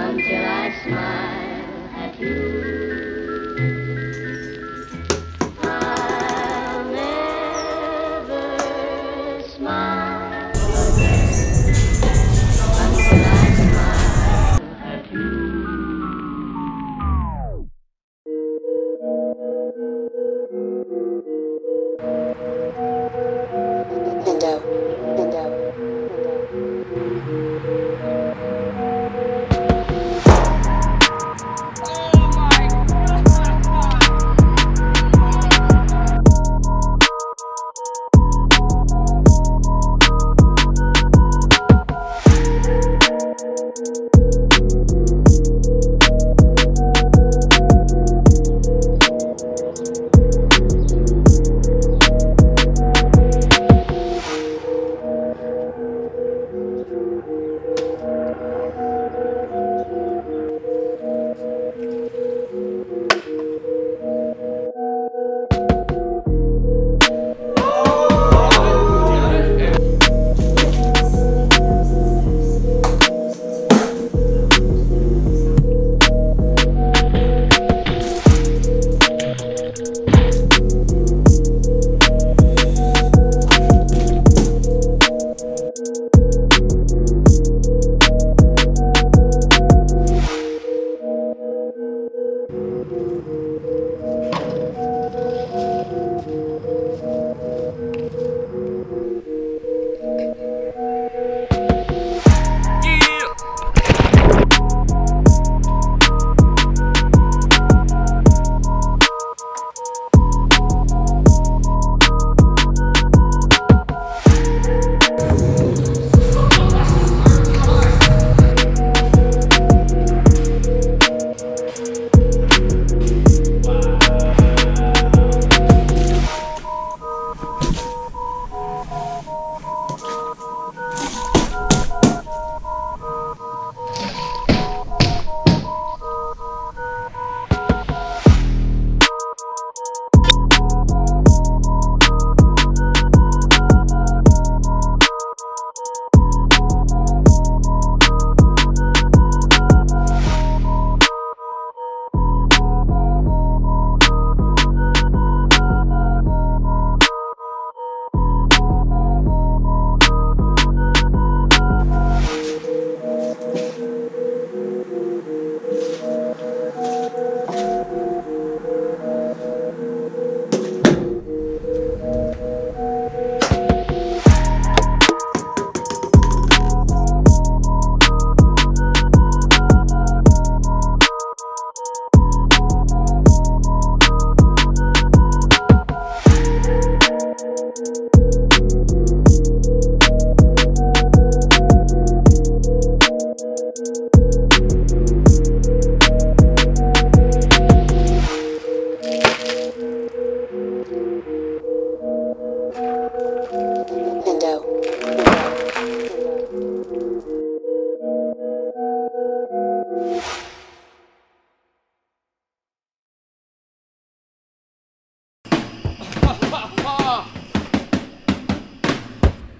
until I smile at you.